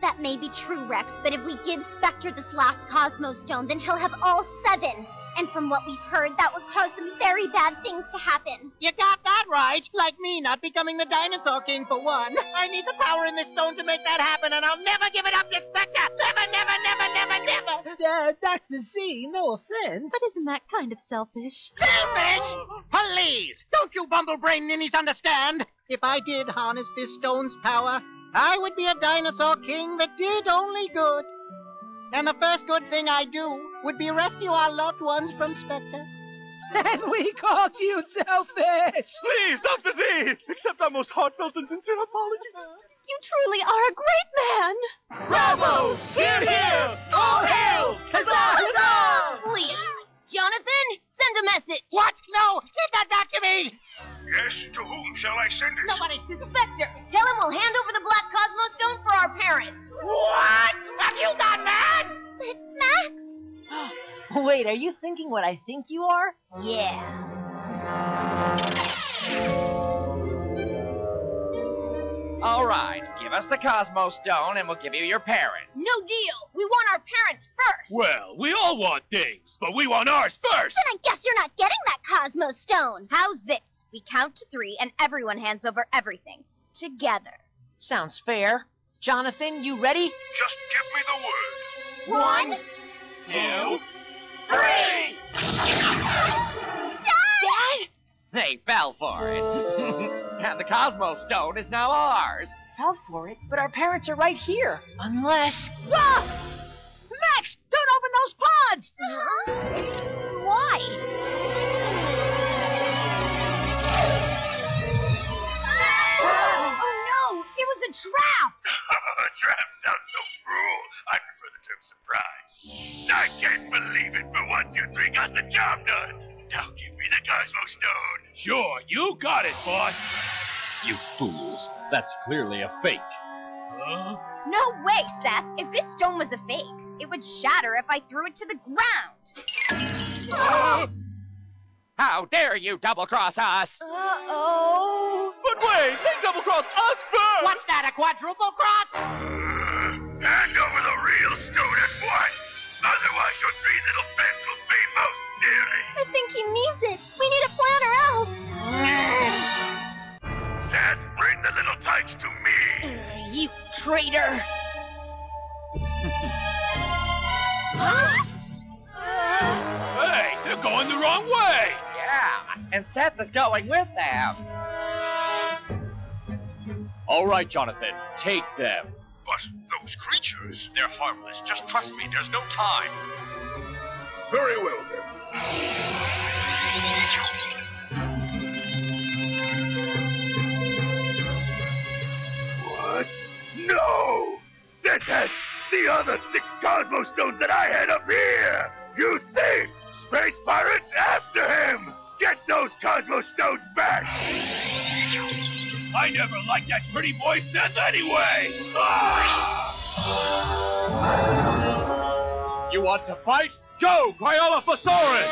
That may be true, Rex, but if we give Spectre this last Cosmo Stone, then he'll have all seven. And from what we've heard, that would cause some very bad things to happen. You got that right. Like me not becoming the dinosaur king for one. I need the power in this stone to make that happen, and I'll never give it up to Spectre. Never, never, never, never, never. Uh, Dr. Z, no offense. But isn't that kind of selfish? Selfish? Please, don't you bumblebrain ninnies understand? If I did harness this stone's power, I would be a dinosaur king that did only good. And the first good thing I do would be rescue our loved ones from Spectre. And we called you selfish! Please, Dr. Z, accept our most heartfelt and sincere apologies. Uh-huh. You truly are a great man. Bravo! Hear, hear! All hail! Huzzah, huzzah! Please, Jonathan, send a message. What? No! Give that back to me! Yes, to whom shall I send it? Nobody. To Spectre. Tell him we'll hand over the Black Cosmo Stone for our parents. What? Have you gone mad? But Max, Wait, are you thinking what I think you are? Yeah. All right, give us the Cosmo Stone and we'll give you your parents. No deal. We want our parents first. Well, we all want things, but we want ours first. then I guess you're not getting that Cosmo Stone. How's this? We count to three and everyone hands over everything. Together. Sounds fair. Jonathan, you ready? Just give me the word. One, Two, three. Dad? They fell for it. and the Cosmo Stone is now ours. Fell for it, but our parents are right here. Unless. Whoa! It. For one, two, three, got the job done. Now give me the Cosmo Stone. Sure, you got it, boss. You fools. That's clearly a fake. Huh? No way, Seth. If this stone was a fake, it would shatter if I threw it to the ground. How dare you double cross us? Uh-oh. But wait, they double-crossed us first! What's that, a quadruple cross? Uh, hand over the real stone at once. Otherwise, your three little friends will pay most dearly. I think he needs it. We need a plan or else. Seth, bring the little tykes to me. Eh, you traitor. Huh? Hey, they're going the wrong way! Yeah, and Seth is going with them. All right, Jonathan, take them. But those creatures, they're harmless. Just trust me, there's no time. Very well, then. What? No! Cetus! The other six Cosmo Stones that I had up here! You thief! Space pirates after him! Get those Cosmo Stones back! I never liked that pretty boy Seth anyway! Ah! You want to fight? Go, Cryolophosaurus!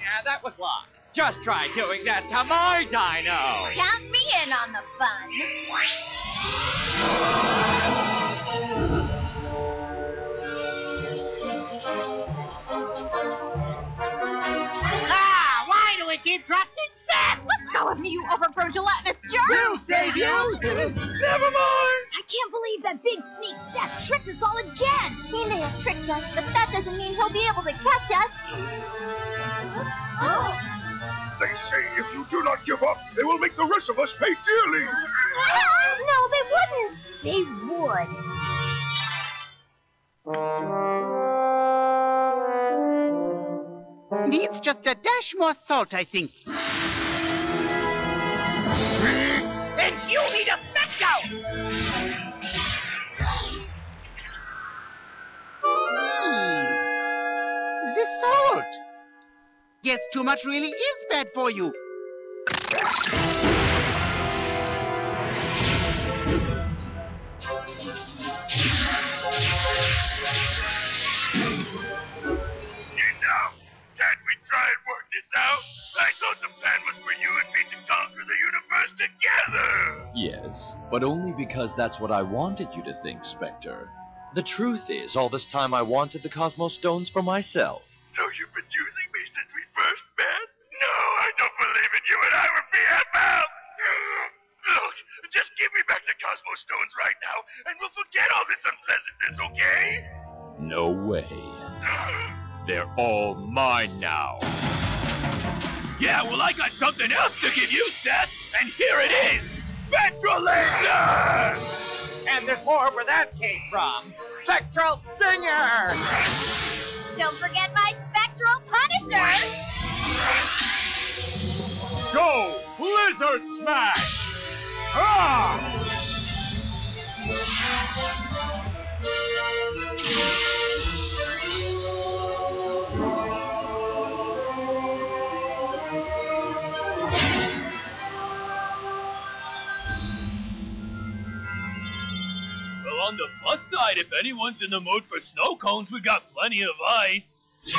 Yeah, that was luck. Just try doing that to my dino. Count me in on the fun. Of me, gelatinous jerk! We'll save you! Never mind! I can't believe that big sneak Seth tricked us all again! He may have tricked us, but that doesn't mean he'll be able to catch us. They say if you do not give up, they will make the rest of us pay dearly. no, they wouldn't. They would. Needs just a dash more salt, I think. It's you need a Specto! The hmm. salt! Guess too much really is bad for you. But only because that's what I wanted you to think, Spectre. The truth is, all this time I wanted the Cosmos Stones for myself. So you've been using me since we first met? No, I don't believe it. You and I were BFFs! Look, just give me back the Cosmos Stones right now, and we'll forget all this unpleasantness, okay? No way. They're all mine now. Yeah, well, I got something else to give you, Seth, and here it is! Spectral Laser! And there's more where that came from. Spectral Stinger! Don't forget my spectral punishers! Go! Blizzard Smash! Ah! On the plus side, if anyone's in the mood for snow cones, we got plenty of ice. Hey!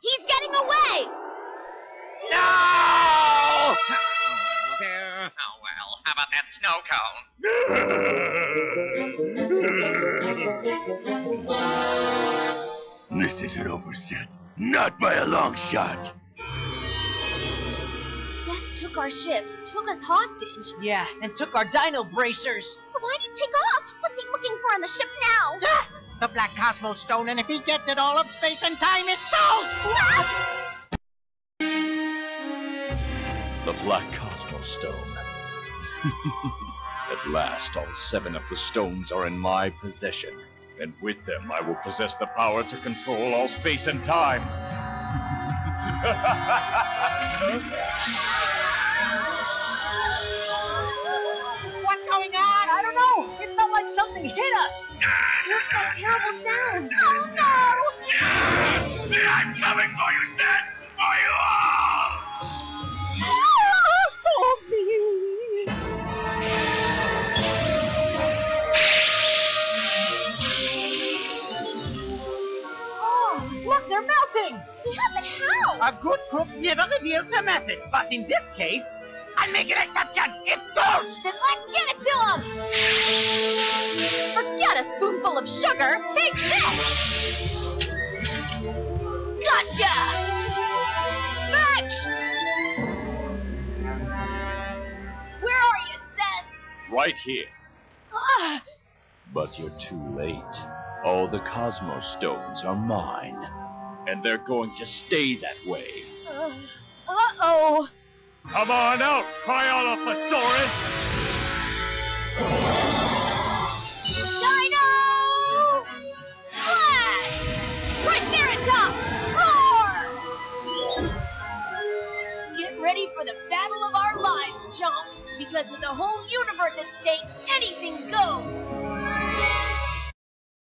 He's getting away! No! Oh, well, how about that snow cone? this isn't over, Seth. Not by a long shot. Seth took our ship, took us hostage. Yeah, and took our dino bracers. So why did he take off? What's he looking for on the ship now? Ah! The Black Cosmos Stone, and if he gets it, all of space and time is toast! Ah! The Black Cosmos Stone. At last, all seven of the stones are in my possession, and with them I will possess the power to control all space and time. What's going on? I don't know. It felt like something hit us. What's that terrible good cook never reveals the method, but in this case, I'll make an exception. It's salt! Then let's give it to him! Forget a spoonful of sugar. Take this! Gotcha! Fetch! Where are you, Seth? Right here. Ah, But you're too late. All the Cosmos Stones are mine. And they're going to stay that way. uh, uh-oh. Come on out, Cryolophosaurus! Dino! Flash! Triceratops! Roar! Get ready for the battle of our lives, Chomp. Because with the whole universe at stake, anything goes.